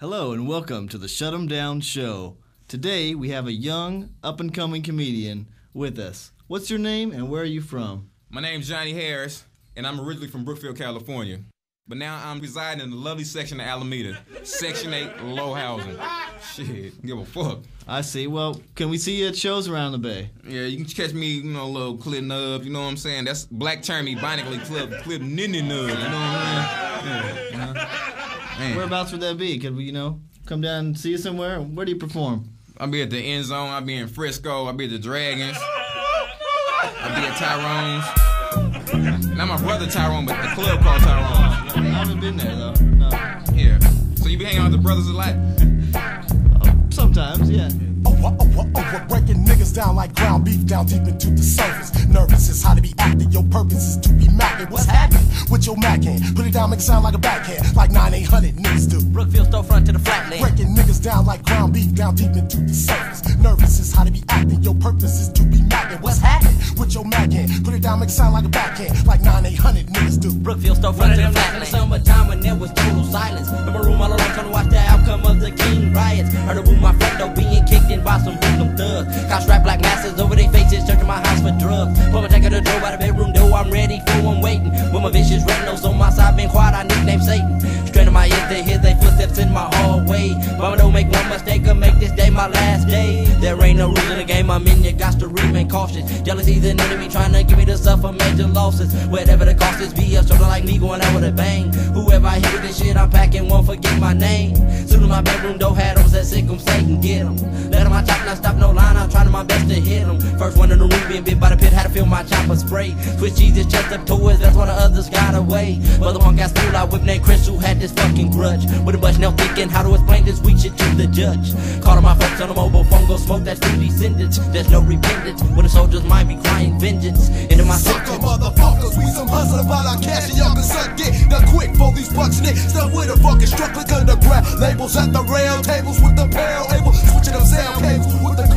Hello and welcome to the Shut 'em Down Show. Today we have a young, up and coming comedian with us. What's your name and where are you from? My name's Johnny Harris, and I'm originally from Brookfield, California. But now I'm residing in the lovely section of Alameda, Section 8, low housing. Shit, give a fuck. I see. Well, can we see you at shows around the Bay? Yeah, you can catch me, you know, a little clip nub, you know what I'm saying? That's black term ebonically clip, clip ninny nub, you know what I'm saying? Yeah. Man. Whereabouts would that be? Could we, you know, come down and see you somewhere? Where do you perform? I'll be at the end zone. I'll be in Frisco. I'll be at the Dragons. I'll be at Tyrone's. Not my brother Tyrone, but the club called Tyrone. I haven't been there though. No. Yeah. So you be hanging out with the brothers a lot? Oh, sometimes, yeah. Over, over, over, breaking niggas down like ground beef down deep into the surface. Nervous is how to be acting. Your purpose is to be macking. What's happening with your macking? Put it down, make it sound like a backhand, like 9 800 niggas do. Brookfield storefront to the flatland. Breaking niggas down like ground beef down deep into the surface. Nervous is how to be acting. Your purpose is to be macking. What's happening with your macking? Put it down, make it sound like a backhand, like 9 800 niggas do. Brookfield storefront to the flatland. In the summertime when there was total silence. In my room all alone trying to watch the outcome of the King riots. Heard in my hallway. Mama, don't make one mistake or make this day my last day. There ain't no rule in the game I'm in, you got to remain cautious. Jealousy's an enemy trying to get me to suffer major losses. Whatever the cost is, be a shoulder like me going out with a bang. Whoever I hit with this shit, I'm packing, won't forget my name. Soon as my bedroom door had them, said sick 'em, Satan, get 'em. Let 'em, I chop, not stop no line, I'm trying my best to hit 'em. First one in the room, being bit by the pit, had to feel my chopper spray. Switch Jesus, chest up towards, that's when the others got away. One got school, I whip named Chris who had this fucking grudge. With a bunch now thinking how to explain this weak shit to the judge. Calling my folks on a mobile phone, go smoke, that's true descendants. There's no repentance when the soldiers might be crying vengeance. Into my Sucker motherfuckers, we some hustling about our cash and y'all can suck it. The quick for these bucks, Nick. Stuck with a fucking struggling underground. Labels at the rail tables with the pale able. Switching them sound cables with the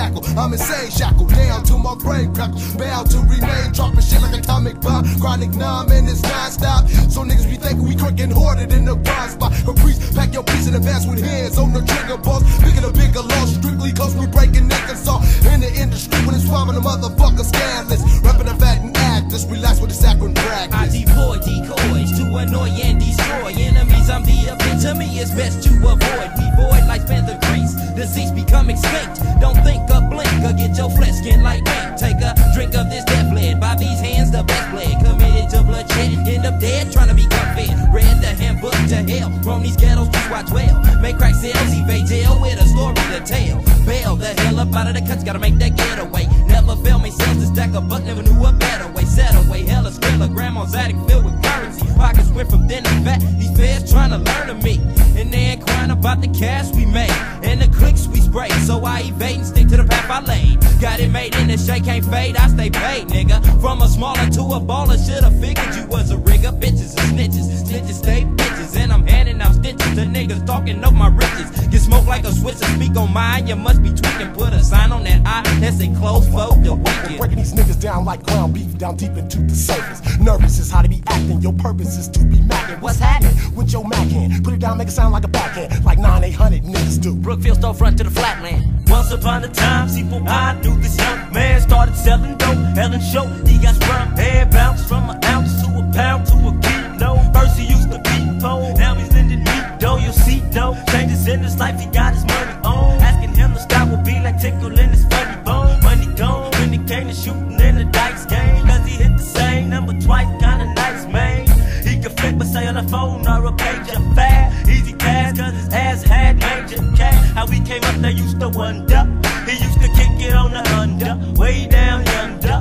tackle. I'm insane, shackle down to my brain crackle. Bound to remain, dropping shit like atomic bomb. Chronic numb and it's non-stop. So niggas be thinking we crooking hoarded in the grind spot. Caprice, pack your piece in advance with hands on the trigger balls. Picking a bigger loss, strictly cause we breaking niggas off. In the industry when it's swarming the motherfuckers scandalous. Rapping a fat and actors, relax with the saccharin I practice. deploy decoys to annoy and destroy enemies. I'm the epitome, it's best to avoid. We void like Panther Grease, disease become extinct. Don't think your flesh skin like paint. Take a drink of this death blade. By these hands, the best blade. Committed to bloodshed, end up dead, trying to become fed. Read the handbook to hell. Roam these ghettos, just watch well. Make crack sales, evade jail with a story to tell. Bail the hell up out of the cuts, gotta make that getaway. Never fail me, sales to stack a buck, never knew a better way. Set away, is skrilla, grandma's attic filled with currency. Pockets went from thin to fat, these feds trying to learn to me. And they ain't crying about the cash we made, and the clicks we spray. So I evade and stick to the path I laid. Got it made in the shake, can't fade, I stay paid, nigga. From a smaller to a baller, should've figured you was a rigger. Bitches and snitches, snitches stay bitches, and I'm handing out stitches to niggas talking up my riches. Get smoked like a switch and speak on mine, you must be tweaking. Put a sign on that eye that say close for the wicked. Breaking these niggas down like ground beef, down deep into the surface. Nervous is how to be acting, your purpose is to be macking. What's happening with your macking? Put it down, make it sound like a backhand, like 9800 niggas do. Brookfield storefront to the flatland. Once upon a time, see, before I knew this young man started selling dope. Helen show, he got sprung, head bounced from an ounce to a pound to a kilo. First he used to be came up there used to wonder. He used to kick it on the under, way down yonder.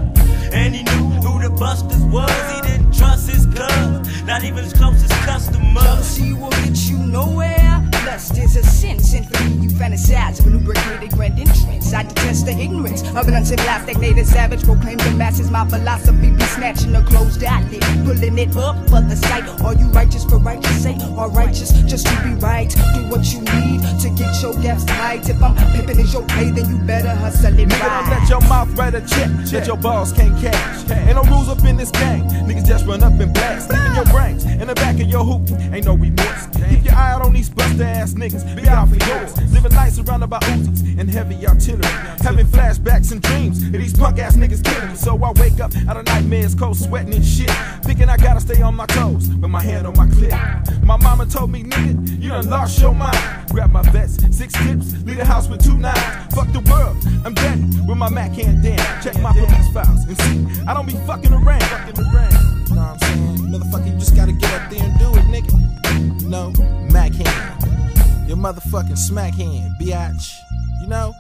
And he knew who the busters was. He didn't trust his cuz, not even his closest customers. Jealousy will get you nowhere. Lust is a sin. Sin for me, you fantasize of a lubricated grand entrance. I detest the ignorance of an uncivilized, stagnated savage. Proclaim the masses my philosophy be snatching the closed eyelid. Pulling it up for the sight. Are you righteous for righteous sake? Or righteous just to be right? Do what you need to get your gas tight. If I'm pimping is your pay, then you better hustle it Nigga, don't let your mouth write a check that your boss can't cash. Ain't no rules up in this gang. Niggas just run up and blast. Leaving your brains in the back of your hoop. Ain't no remorse. Buster ass niggas. Be out for yours. Living life surrounded by Uzis and heavy artillery. Having flashbacks and dreams of these punk ass niggas killing me. So I wake up out of nightmares, cold sweating and shit. Thinking I gotta stay on my toes with my hand on my clip. My mama told me, nigga, you done lost your mind. Grab my vest, six tips, leave the house with two nines. Fuck the world, I'm dead with my Mac hand down. Check my police files and see, I don't be fucking around. Fucking around. What I'm saying? Motherfucker, you just gotta get up there and do it, motherfucking smack hand, biatch. You know?